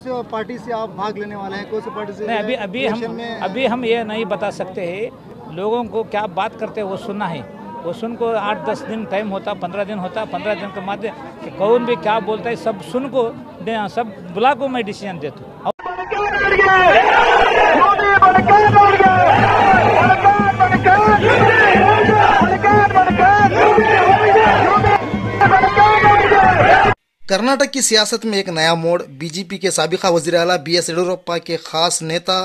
से पार्टी से आप भाग लेने वाले हैं कौन सी पार्टी से नहीं अभी अभी हम में अभी हम ये नहीं बता सकते हैं। लोगों को क्या बात करते हैं वो सुनना है। वो सुन को आठ दस दिन टाइम होता पंद्रह दिन होता पंद्रह दिन के माध्यम कि कौन भी क्या बोलता है सब सुन को सब बुला को मैं डिसीज़न देता हूँ। कर्नाटक की सियासत में एक नया मोड़, बीजेपी के सबका वज़ीर अला बी एस येडियुरप्पा के खास नेता।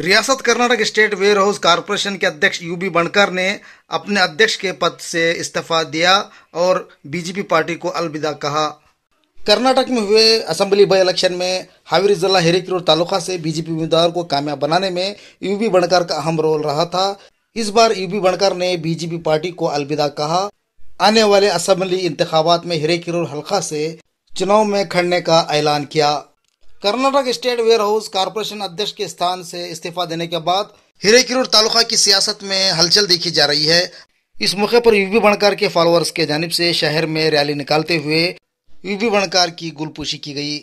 रियासत Karnataka state warehouse corporation के अध्यक्ष यूबी बनकर ने अपने अध्यक्ष के पद से इस्तीफा दिया और बीजेपी पार्टी को अलविदा कहा। कर्नाटक में हुए असेंबली बाई इलेक्शन में हावेरी जिला हिरेकिरोड तालुका से बीजेपी उम्मीदवार को कामयाब बनाने में यूबी बनकर का अहम रोल रहा था। इस बार यूबी बनकर ने बीजेपी पार्टी को अलविदा कहा। आने वाले असेंबली इंतखाबात में हिरेकिरोड हल्का से चुनाव में खड़ने का ऐलान किया। Karnataka state warehouse corporation अध्यक्ष के स्थान से इस्तीफा देने के बाद हिरेकिरूर तालुका की सियासत में हलचल देखी जा रही है। इस मौके पर यूपी बनकर के फॉलोअर्स के जानब से शहर में रैली निकालते हुए यूपी बनकर की गुलपुशी की गई।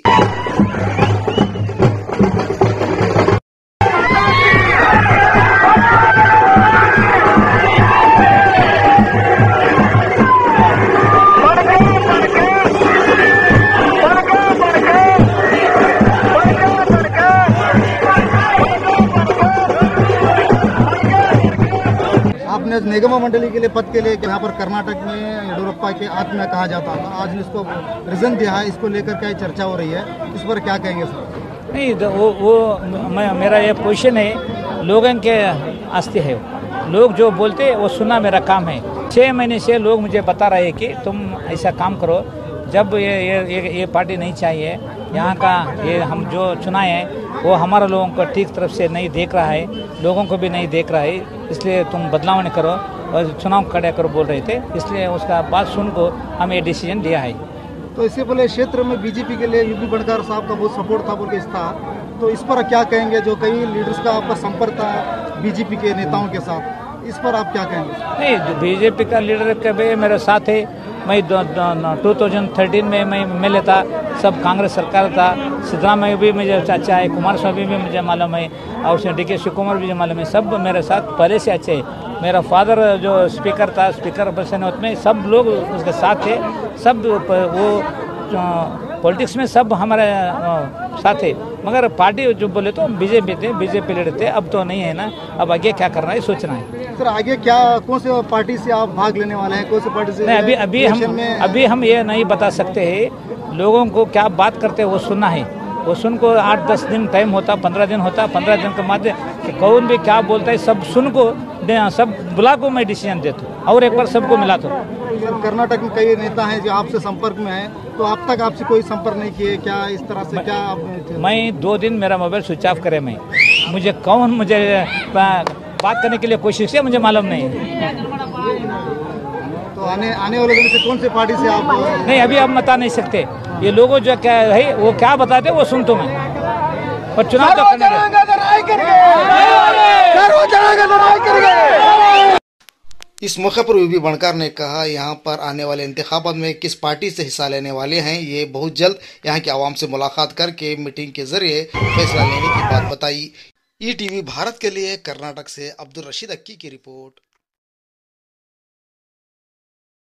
आपने निगम मंडली के लिए, पद के लिए यहाँ पर कर्नाटक में येडियुरप्पा के आत्मा कहा जाता था। आज इसको रिजन दिया है, इसको लेकर क्या चर्चा हो रही है, इस पर क्या कहेंगे सर? नहीं तो वो वो मेरा ये पोजिशन है, लोगों के आस्ते है। लोग जो बोलते, वो सुनना मेरा काम है। छः महीने से लोग मुझे बता रहे कि तुम ऐसा काम करो जब ये ये ये, ये पार्टी नहीं चाहिए यहाँ का ये हम जो चुनाए हैं वो हमारे लोगों को ठीक तरफ़ से नहीं देख रहा है लोगों को भी नहीं देख रहा है इसलिए तुम बदलाव नहीं करो और चुनाव खड़े करो बोल रहे थे इसलिए उसका बात सुन को हम ये डिसीज़न लिया है। तो इससे पहले क्षेत्र में बीजेपी के लिए यूपी बनकर साहब का बहुत सपोर्ट था बोल के था। तो इस पर क्या कहेंगे जो कई लीडर्स का आपका संपर्क था बीजेपी के नेताओं के साथ इस पर आप क्या कहेंगे? नहीं बीजेपी का लीडर के भी मेरे साथ है मैं टू थाउज़ेंड थर्टीन में मैं एम था, सब कांग्रेस सरकार था सिद्धरामैया भी मुझे, चाचा है, कुमार स्वामी भी मुझे मालूम है, और उसमें डी के शिव कुमार भी मालूम है, सब मेरे साथ पहले से अच्छे हैं। मेरा फादर जो स्पीकर था स्पीकर पर्सन में सब लोग उसके साथ थे, सब वो पॉलिटिक्स में सब हमारे साथ है मगर पार्टी जो बोले तो बीजेपी थे बीजेपी लीडर थे अब तो नहीं है ना। अब आगे क्या करना है सोचना है। सर आगे क्या कौन से पार्टी से आप भाग लेने वाले हैं? कौन सी पार्टी से नहीं अभी अभी हम अभी हम ये नहीं बता सकते हैं। लोगों को क्या बात करते हैं वो सुनना है। वो सुन को आठ दस दिन टाइम होता पंद्रह दिन होता पंद्रह दिन के माध्यम कौन भी क्या बोलता है सब सुन को सब बुला को मैं डिसीज़न देता हूँ। और एक बार सबको मिला तो। कर्नाटक में कई नेता हैं जो आपसे संपर्क में हैं तो अब तक आपसे कोई संपर्क नहीं किए? क्या इस तरह से क्या आप मैं दो दिन मेरा मोबाइल स्विच ऑफ़ करे मैं। मुझे कौन मुझे बात करने के लिए कोशिश किया मुझे मालूम नहीं। है तो आने आने वाले दिन से कौन सी पार्टी से आप नहीं अभी हम बता नहीं सकते। ये लोगों जो क्या है वो क्या बताते वो सुन तो मैं। पर चुनाव तो करने दे। इस मौके पर यूबी बनकर ने कहा, यहाँ पर आने वाले इंतबात में किस पार्टी से हिस्सा लेने वाले हैं, ये बहुत जल्द यहाँ के आवाम से मुलाकात करके मीटिंग के ज़रिए फैसला लेने की बात बताई। ई टीवी भारत के लिए कर्नाटक से अब्दुल रशीद अक्की की रिपोर्ट।